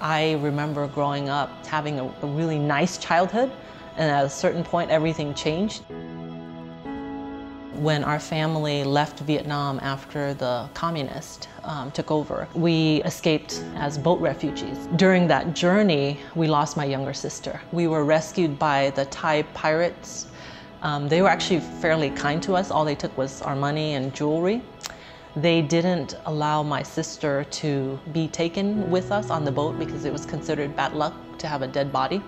I remember growing up having a, a really nice childhood, and at a certain point, everything changed. When our family left Vietnam after the communists um, took over, we escaped as boat refugees. During that journey, we lost my younger sister. We were rescued by the Thai pirates. Um, they were actually fairly kind to us. All they took was our money and jewelry. They didn't allow my sister to be taken with us on the boat because it was considered bad luck to have a dead body.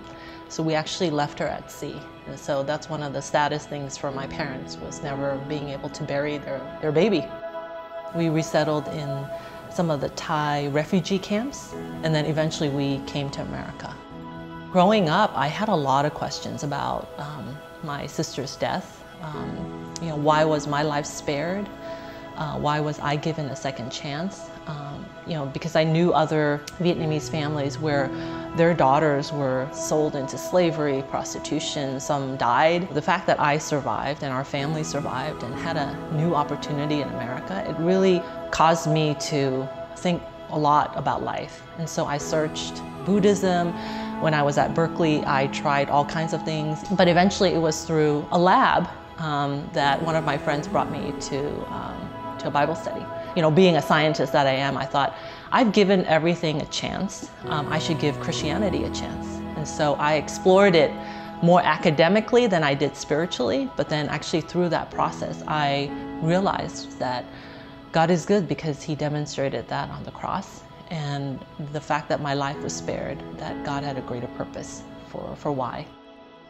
So we actually left her at sea. And so that's one of the saddest things for my parents was never being able to bury their, their baby. We resettled in some of the Thai refugee camps, and then eventually we came to America. Growing up, I had a lot of questions about um, my sister's death. Um, you know, why was my life spared? Uh, why was I given a second chance? Um, you know, because I knew other Vietnamese families where their daughters were sold into slavery, prostitution, some died. The fact that I survived and our family survived and had a new opportunity in America, it really caused me to think a lot about life. And so I searched Buddhism. When I was at Berkeley, I tried all kinds of things, but eventually it was through a lab um, that one of my friends brought me to um, to a Bible study. You know, being a scientist that I am, I thought, I've given everything a chance. Um, I should give Christianity a chance. And so I explored it more academically than I did spiritually, but then actually through that process, I realized that God is good because He demonstrated that on the cross. And the fact that my life was spared, that God had a greater purpose for, for why.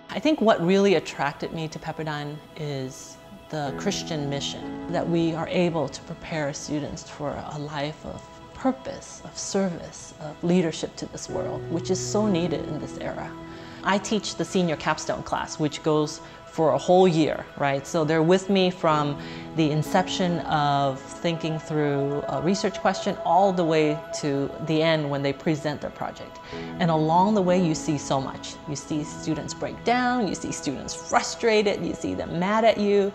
I think what really attracted me to Pepperdine is the Christian mission, that we are able to prepare students for a life of purpose, of service, of leadership to this world, which is so needed in this era. I teach the senior capstone class, which goes for a whole year, right? So they're with me from the inception of thinking through a research question all the way to the end when they present their project. And along the way, you see so much. You see students break down, you see students frustrated, you see them mad at you.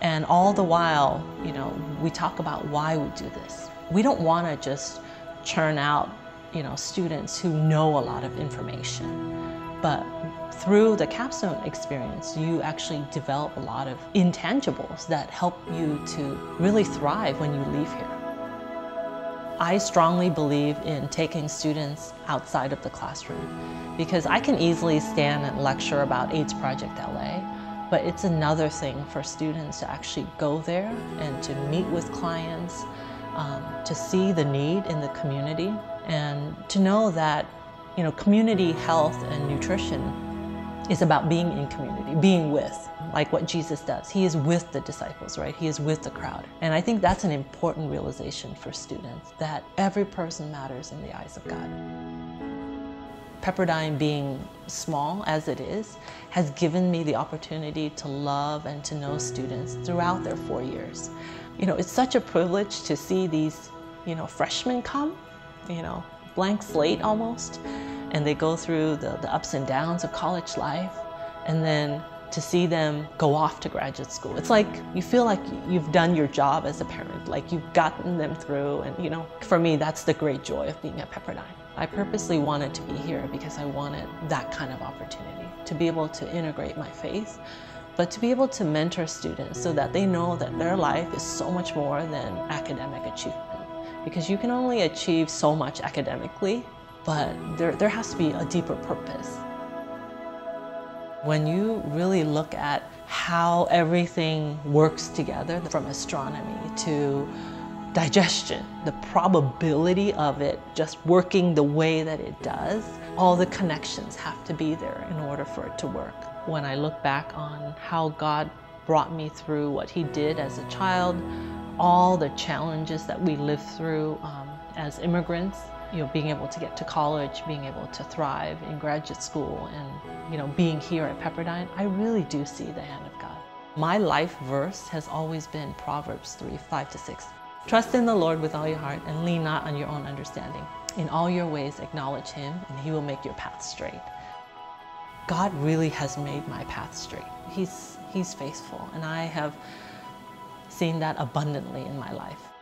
And all the while, you know, we talk about why we do this. We don't want to just churn out, you know, students who know a lot of information. But through the capstone experience, you actually develop a lot of intangibles that help you to really thrive when you leave here. I strongly believe in taking students outside of the classroom because I can easily stand and lecture about AIDS Project LA, but it's another thing for students to actually go there and to meet with clients, um, to see the need in the community, and to know that you know, community health and nutrition is about being in community, being with, like what Jesus does. He is with the disciples, right? He is with the crowd. And I think that's an important realization for students, that every person matters in the eyes of God. Pepperdine being small as it is has given me the opportunity to love and to know students throughout their four years. You know, it's such a privilege to see these, you know, freshmen come, you know, blank slate almost, and they go through the, the ups and downs of college life, and then to see them go off to graduate school. It's like you feel like you've done your job as a parent, like you've gotten them through, and you know, for me, that's the great joy of being at Pepperdine. I purposely wanted to be here because I wanted that kind of opportunity to be able to integrate my faith, but to be able to mentor students so that they know that their life is so much more than academic achievement. Because you can only achieve so much academically, but there, there has to be a deeper purpose. When you really look at how everything works together, from astronomy to digestion, the probability of it just working the way that it does, all the connections have to be there in order for it to work. When I look back on how God brought me through what He did as a child, all the challenges that we lived through um, as immigrants, you know, being able to get to college, being able to thrive in graduate school, and you know, being here at Pepperdine, I really do see the hand of God. My life verse has always been Proverbs 3, 5 to 6. Trust in the Lord with all your heart and lean not on your own understanding. In all your ways acknowledge him and he will make your path straight. God really has made my path straight. He's, he's faithful and I have seen that abundantly in my life.